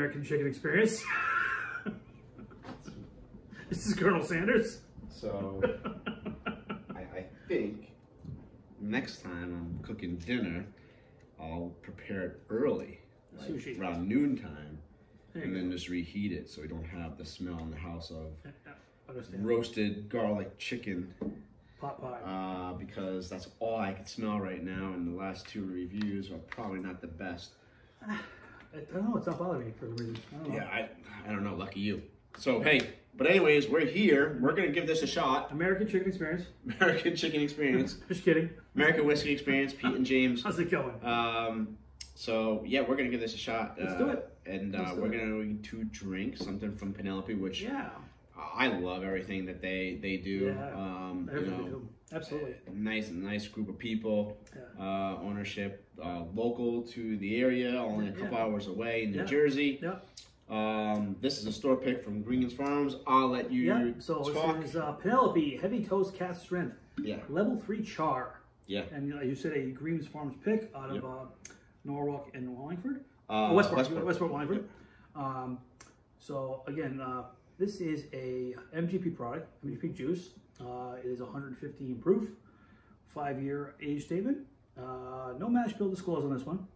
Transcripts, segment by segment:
American Chicken Experience. this is Colonel Sanders. So I, I think next time I'm cooking dinner, I'll prepare it early, like Sushi. around noontime, and then just reheat it so we don't have the smell in the house of Understand. roasted garlic chicken. Pot pie. Uh, because that's all I can smell right now, and the last two reviews are probably not the best. I don't know. It's not bothering me for the reason. I don't know. Yeah, I, I don't know. Lucky you. So hey, but anyways, we're here. We're gonna give this a shot. American Chicken Experience. American Chicken Experience, Just kidding. American Whiskey Experience, Pete and James. How's it going? Um, so yeah, we're gonna give this a shot. Let's uh, do it. And uh, do we're it. gonna to drink something from Penelope, which yeah. I love everything that they they do. Yeah. Um, you know, do. Absolutely. nice nice group of people. Yeah. Uh, ownership uh, local to the area, only a couple Yeah. hours away in New Yeah. Jersey. Yeah. Um, this is a store pick from Green's Farms. I'll let you Yeah. So talk. this is uh, Penelope Heavy Toast Cask Strength Yeah, Level Three Char. yeah. And uh, you said a Greens Farms pick out of Yep. uh, Norwalk and Wallingford. Uh, Oh, Westport, Westport. Westport, Wallingford. Um, so again, uh, this is a MGP product, MGP juice. Uh, it is 115 proof, five-year age statement. Uh, no mash bill disclosed on this one,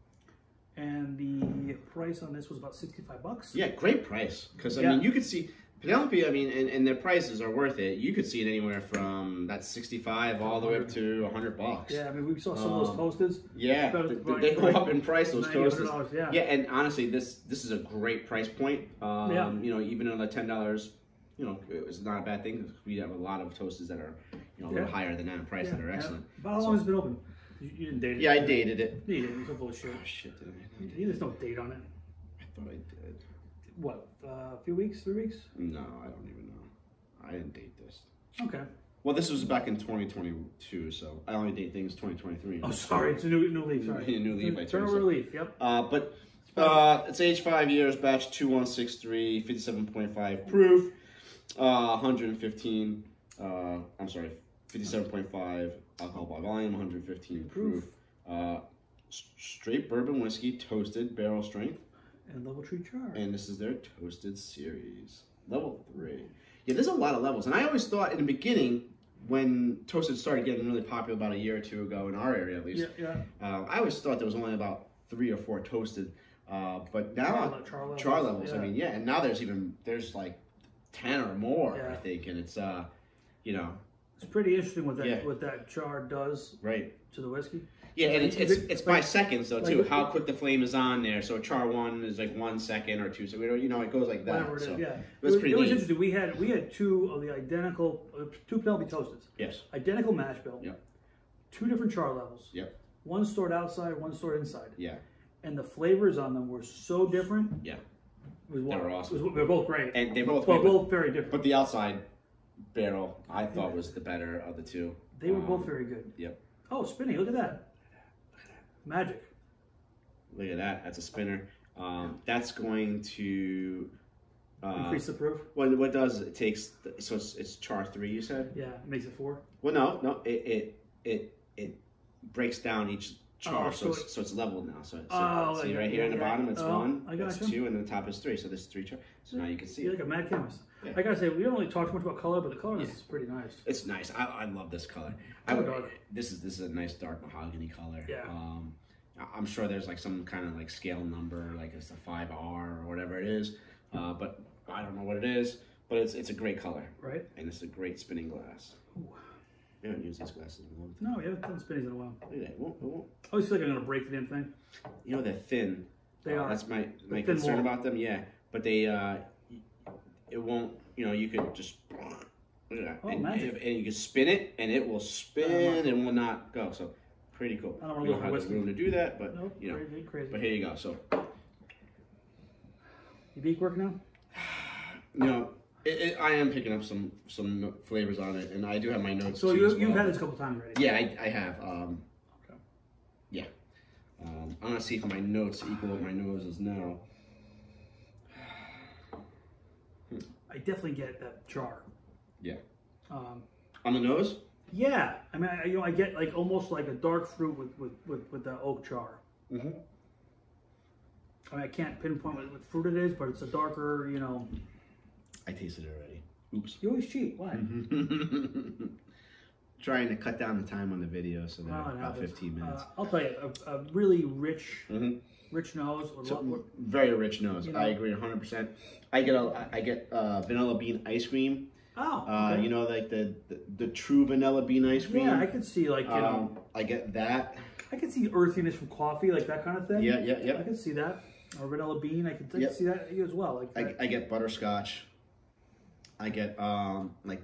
and the price on this was about 65 bucks. Yeah, great price. Because I Yeah. mean, you could see Penelope. I mean, and, and their prices are worth it. You could see it anywhere from that sixty-five all the way up to hundred bucks. Yeah, I mean, we saw some Um, of those toasters. Yeah, About they, they go up in price. Those $90, toasters. yeah. Yeah, and honestly, this this is a great price point. Um, Yeah. You know, even on the ten dollars, you know, it's not a bad thing. 'cause We have a lot of toasters that are, you know, a little Yeah. higher than that in price that are excellent. About how long has it been open? You, you didn't date it. Yeah, I dated it. You didn't. You're so full of shit. Oh shit! Did I? There's no date on it. I thought I did. What? Uh, a few weeks? Three weeks? No, I don't even know. I didn't date this. Okay. Well, this was back in 2022, so I only date things 2023. Oh, sorry. It's a new new leaf. Sorry. A new leaf, I Turn told over leaf. Yep. Uh, but uh, it's age five years, batch 2163, 57.5 proof, uh, 115, uh, I'm sorry, 57.5 alcohol by volume, 115 proof. Uh, straight bourbon whiskey, toasted, barrel strength, And level three char. and this is their toasted series, level three. Yeah, there's a lot of levels, and I always thought in the beginning, when toasted started getting really popular about a year or two ago in our area at least, yeah, yeah. uh, I always thought there was only about three or four toasted, uh, but now Char char levels, char levels. I mean, yeah, and now there's even there's like ten or more, I think, and it's uh, you know, It's pretty interesting what that Yeah. what that char does right. to the whiskey. Yeah, and it's it's, it's by like- seconds though too. it- How quick the flame is on there. So char one is like one second or two. So we don't, you know, it goes like that. Whatever it is. so yeah. it was it was interesting. We had we had two of the identical uh, two Penelope toasters. Yes. Identical mash bill. Yep. Two different char levels. Yep. One stored outside, one stored inside. Yeah. And the flavors on them were so different. Yeah. Was They were awesome. Was, they were both great. And they both. well, made- both very different. But the outside barrel, I thought was the better of the two. they were Um, both very good. Yep. Oh, spinning! Look at that. Magic. Look at that. That's a spinner. Um, that's going to. Uh, Increase the proof. what what does it takes? The, so it's, it's char three. You said. Yeah, it makes it four. Well, no, no. It it it, it breaks down each char, Oh, so, so it's, so it's leveled now. So, so Oh, see like- right here in the bottom, it's Oh, one. I That's gotcha. two, and the top is three. So this is three char. So now you can see You're it. like a mad chemist. Yeah. I gotta say, we don't really talk too much about color, but the color Yeah. is pretty nice. It's nice. I, I love this color. I would, dark. this is this is a nice dark mahogany color. Yeah. Um, I'm sure there's like some kind of like scale number, like it's a five R or whatever it is. Uh, but I don't know what it is. But it's it's a great color, Right? and it's a great spinning glass. Ooh. We haven't used these glasses in a long time. No, we haven't done spinnies in a while. Look at that. It won't- it won't- I always feel like I'm gonna break the damn thing. You know they're thin. They Uh, are. That's my my thin concern about them. Yeah, but they uh, it won't. You know, you could just. Look at that. Oh, and, magic. and, you can spin it, and it will spin and will not go. So, pretty cool. I don't we don't have the room to do that, but Nope, you know. crazy, crazy. But here you go. So, You beak work now? you know, it, it, I am picking up some some flavors on it, and I do have my notes. So you, you've well. had this a couple times already. Yeah, I, I have. Um, Okay. Yeah. Um, I'm gonna see if my notes equal what my nose is now. I definitely get that char. Yeah. Um, On the nose? yeah, I mean, I, you know, I get like almost like a dark fruit with with with, with the oak char. Mm-hmm. I mean, I can't pinpoint what, what fruit it is, but it's a darker, you know. I tasted it already. Oops. You always cheat. Why? Trying to cut down the time on the video so they're Oh, about happens. 15 minutes. Uh, I'll tell you, a, a really rich, Mhm. rich nose. With So, lo- very rich nose. You know. I agree 100%. I get a I get uh, vanilla bean ice cream. oh, Uh, okay. You know, like the, the the true vanilla bean ice cream. yeah, I could see like you know, um, I get that. I could see earthiness from coffee, like that kind of thing. Yeah, yeah, yeah. I could see that. Or vanilla bean, I could, I could Yep. see that as well. Like I, that. I get butterscotch. I get um like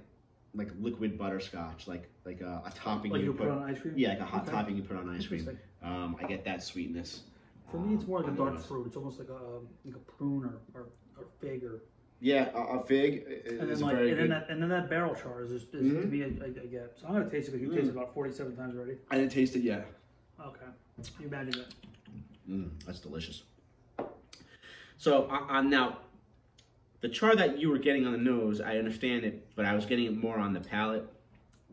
like liquid butterscotch, like like a, a topping like you you put on ice cream. Yeah, like a hot Okay. topping you put on ice cream. Um, I get that sweetness. For me, it's more like a Um, dark fruit. It's almost like a um, like a prune or, or, or fig or Yeah, a, a fig and is then like very and then good. that and then that barrel char is, just, is to Mhm. me I, I, get. So I'm gonna taste it because you Mm. tasted about 47 times already. I didn't taste it yet. Okay, you imagine it. Mm, that's delicious. So uh, now, the char that you were getting on the nose, I understand it, but I was getting it more on the palate.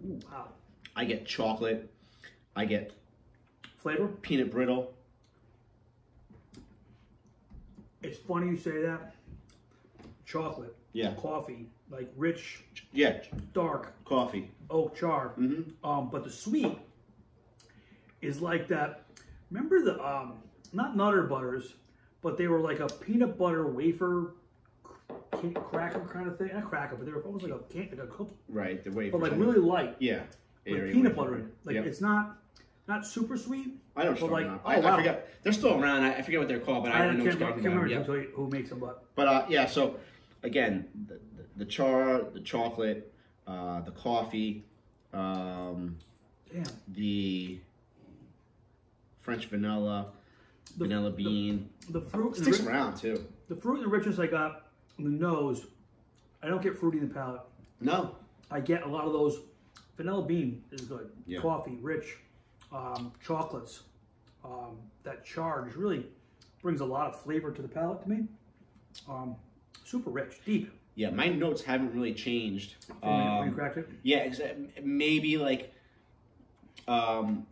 Ooh, wow. I get chocolate. I get Flavor? peanut brittle. It's funny you say that. Chocolate, Yeah, coffee, like rich, yeah, dark coffee. oak char. hmm Um, but the sweet is like that. Remember the um, not Nutter Butters, but they were like a peanut butter wafer cr- cracker kind of thing. Not cracker, but they were almost like a can like a cookie, Right, the way. but like really light Yeah. with peanut wafer. butter in it. Like Yep. it's not not super sweet. I know but talking like, oh, I, I wow. forget. They're still around. I, I forget what they're called, but I, I, I can't, know what you're can't talking remember about. Yeah. who, who makes them, but But uh, yeah, so again, the, the, the char, the chocolate, uh, the coffee, um, damn, the French vanilla, The- vanilla bean. the fruit and the, Sticks ri- around too. the fruit and the richness I got the nose, I don't get fruity in the palate. No. I get a lot of those. Vanilla bean is good. Yeah. Coffee, rich, um, chocolates. Um, that charge really brings a lot of flavor to the palate to me. Um, super rich, deep. Yeah, my notes haven't really changed. When you- Um, cracked it. yeah, maybe like, um,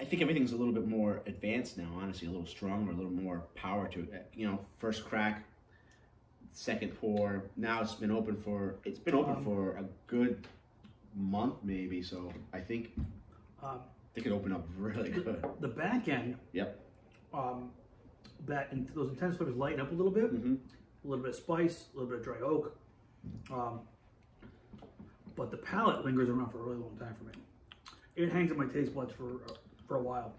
I think everything's a little bit more advanced now. Honestly, a little stronger, a little more power to it. You know, first crack, second pour. Now it's been open for it's been open Um, for a good month maybe. So I think Um, they could open up really good. the back end, Yep. um, that in, those intense flavors lighten up a little bit. hmm A little bit of spice, a little bit of dry oak. Um, but the palate lingers around for a really long time for me. It hangs in my taste buds for uh, for a while.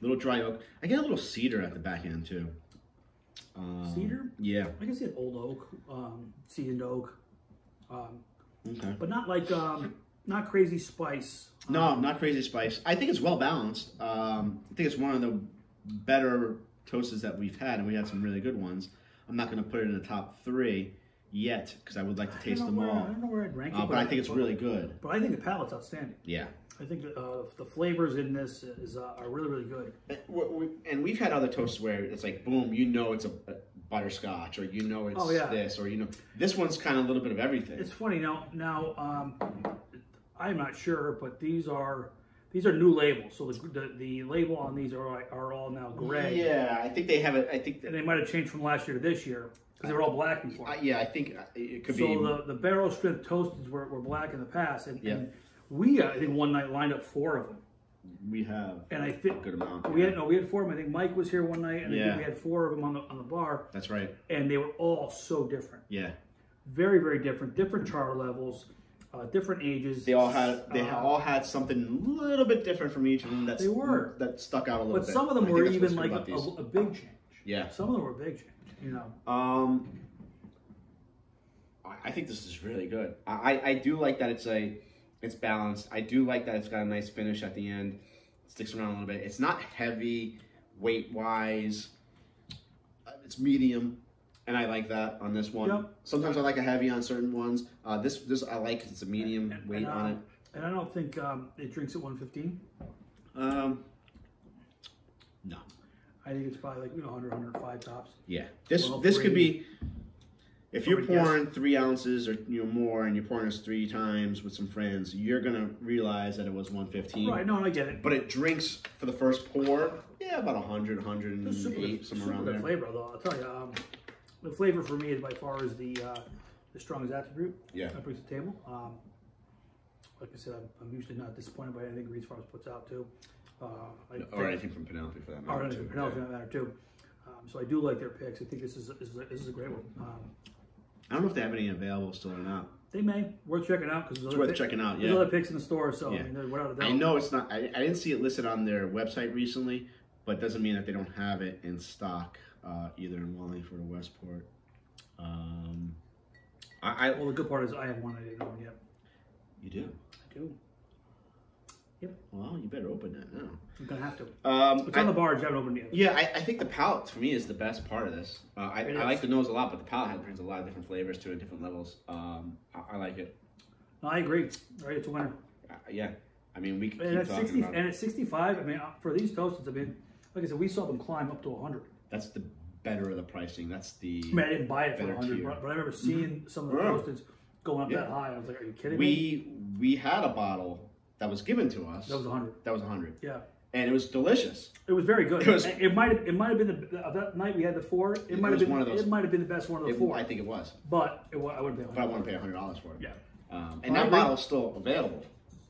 Little dry oak. I get a little cedar at the back end too. Um, Cedar? Yeah. I can see an old oak, um, seasoned oak, um, Okay. but not like um, not crazy spice. No, not crazy spice. I think it's well balanced. Um, I think it's one of the better toasts that we've had, and we had some really good ones. I'm not going to put it in the top three yet because I would like to taste them where- I all. don't know where I'd rank it, Uh, but I think it's really good. But I think the palate's outstanding. Yeah. I think uh, the flavors in this is uh, are really really good. And we- and we've had other toasts where it's like, boom, you know it's a, butterscotch, or you know it's Oh, yeah. this, or you know this one's kind of a little bit of everything. It's funny now. Now um, I'm not sure, but these are these are new labels. So the the, the label on these are are all now gray, Yeah, I think they have it. I think. and they might have changed from last year to this year because they were all black before. I, yeah, I think uh, it could so be. the the barrel strength toasteds were, were black in the past, and, Yeah. and we uh, I think one night lined up four of them, we have and I think good amount. we had no we had four of them. I think Mike was here one night, and I Yeah. think we had four of them on the on the bar, That's right. and they were all so different, Yeah. very very different, different char levels, uh, different ages. They all had they Uh, all had something a little bit different from each of them. That's They were. that stuck out a little bit. but bit. some of them were even like a, about these. a, a big change. Yeah. Some of them were big. You know, Um, I- think this is really good. I, I do like that it's a it's balanced. I do like that it's got a nice finish at the end. It sticks around a little bit. It's not heavy weight wise. It's medium, and I like that on this one. Yep. Sometimes I like a heavy on certain ones. Uh, this this I like 'cause it's a medium And- weight and, on it. and I don't think um, it drinks at 115. Um, no. I think it's probably like you know 100, 105 tops. Yeah, this Well, this could be. If you're Somebody guess. pouring three ounces or you know more, and you're pouring this three times with some friends, you're gonna realize that it was 115. Right, no, I get it. But it drinks for the first pour, yeah, about 100, It's 108, super, somewhere super around good there. flavor, though. I'll tell you, um, the flavor for me is by far is the uh, the strongest attribute Yeah. that brings to the table. Um, like I said, I'm, I'm usually not disappointed by anything Greens Farms puts out too. Uh, I Or think- anything from Penelope for that matter. or matter. anything too. from Penelope for that matter too. Um, so I do like their picks. I think this is, this is, a, this is a great one. Um, I don't know if they have any available still or not. they may worth checking out because there's, It's other worth pick- checking out. there's Yeah. other picks in the store. So Yeah. I mean, they're without a doubt. I know it's not. I, I didn't see it listed on their website recently, but doesn't mean that they don't have it in stock uh, either in Wallingford or Westport. Um, I, I Well, the good part is I have one I didn't open yet. you do. I do. Well, you better open that now. I'm gonna have to. Um, It's I- on the barge. I haven't opened it yet. yeah, I, I think the palate for me is the best part of this. Uh, I, I like the nose a lot, but the palate brings a lot of different flavors to it, different levels. Um, I, I like it. No, I agree. Right, it's a winner. Uh, yeah, I mean we can And at 60 about and at 65, I mean, uh, for these toasteds, I mean, like I said, we saw them climb up to 100. That's the better of the pricing. That's the I mean, I didn't buy it for 100, but, but I remember seeing some of the Yeah. toasteds going up Yeah. that high. I was like, are you kidding me? we we had a bottle that was given to us. That was 100. that was 100 Yeah. and it was delicious It was very good. It was- it might have it might have been the that night we had the four. It, It might have been one of those- it might have been the best one of the It- four. i think it was but it, I wouldn't pay but i 100. want to pay $100 for it Yeah, um, and I that bottle's still available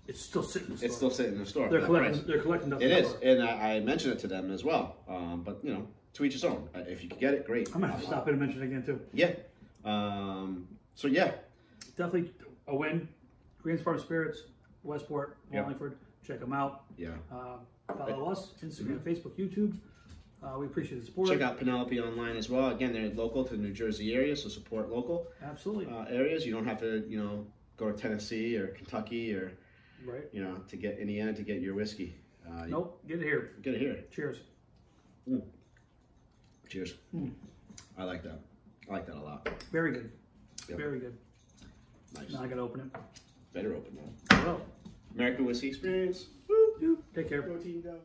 it's still sitting. In the store. it's still sitting in the store they're collecting. They're collecting. it is and I, I mentioned it to them as well um, but you know to each his own Uh, if you could get it great I'm gonna have to stop in and mention it again too. yeah um, so yeah Definitely a win. Greens Farm Spirits, Westport, Yep. Wallingford. Check them out. yeah Uh, follow us Instagram, Facebook, YouTube. Uh, we appreciate the support. check out penelope online as well again they're local to the new jersey area so support local Absolutely. uh, areas you don't have to you know go to tennessee or kentucky or right. you know to get indiana to get your whiskey uh, you Nope. Get it here. get it here Cheers. Cheers. Mm. I like that. I like that a lot. Very good. Yep. Very good. Nice. Now I gotta open it. Better open now. Well, American Whiskey Experience. Woo, take care. Protein dough.